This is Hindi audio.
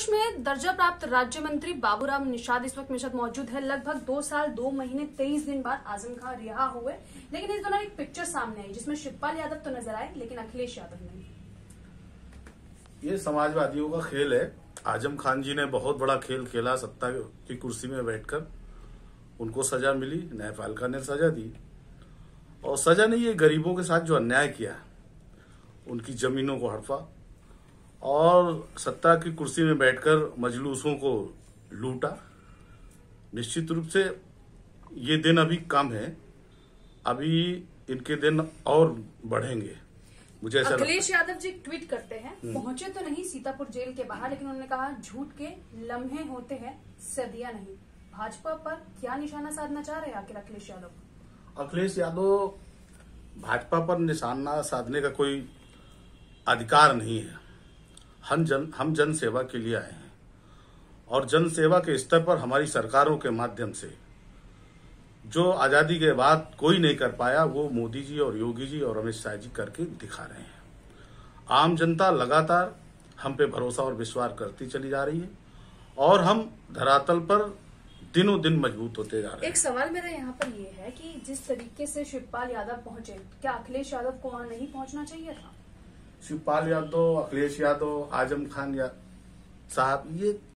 दर्जा प्राप्त राज्य मंत्री बाबूराम निषाद इस वक्त मेरे साथ मौजूद है। लगभग दो साल, दो महीने, तेईस दिन बाद आज़म खान रिहा हुए। लेकिन इस दौरान एक पिक्चर सामने आई, जिसमें शिवपाल यादव तो नज़र आए, लेकिन अखिलेश यादव नहीं। ये समाजवादियों का खेल है। आज़म खान जी ने बहुत बड़ा खेल खेला, सत्ता की कुर्सी में बैठकर। उनको सजा मिली न्यायपालिका ने सजा दी। और सजा नहीं ये गरीबों के साथ जो अन्याय किया, उनकी जमीनों को हड़पा और सत्ता की कुर्सी में बैठकर मजलूसों को लूटा। निश्चित रूप से ये दिन अभी कम है। अभी इनके दिन और बढ़ेंगे। मुझे ऐसा अखिलेश यादव जी ट्वीट करते हैं पहुँचे तो नहीं सीतापुर जेल के बाहर लेकिन उन्होंने कहा झूठ के लम्हे होते हैं सदियाँ नहीं। भाजपा पर क्या निशाना साधना चाह रहे हैं आखिर अखिलेश यादव? अखिलेश यादव भाजपा पर निशाना साधने का कोई अधिकार नहीं है। हम जन हम जन सेवा के लिए आए हैं। और जन सेवा के स्तर पर हमारी सरकारों के माध्यम से, जो आज़ादी के बाद कोई नहीं कर पाया, वो मोदी जी और योगी जी और अमित शाह जी करके दिखा रहे हैं। आम जनता लगातार हम पे भरोसा और विश्वास करती चली जा रही है, और हम धरातल पर दिनों दिन मज़बूत होते जा रहे हैं। एक सवाल मेरा यहाँ पर ये है कि जिस तरीके से शिवपाल यादव पहुँचे, क्या अखिलेश यादव को वहाँ नहीं पहुँचना चाहिए था? शिवपाल यादव अखिलेश यादव आज़म खान या साहब ये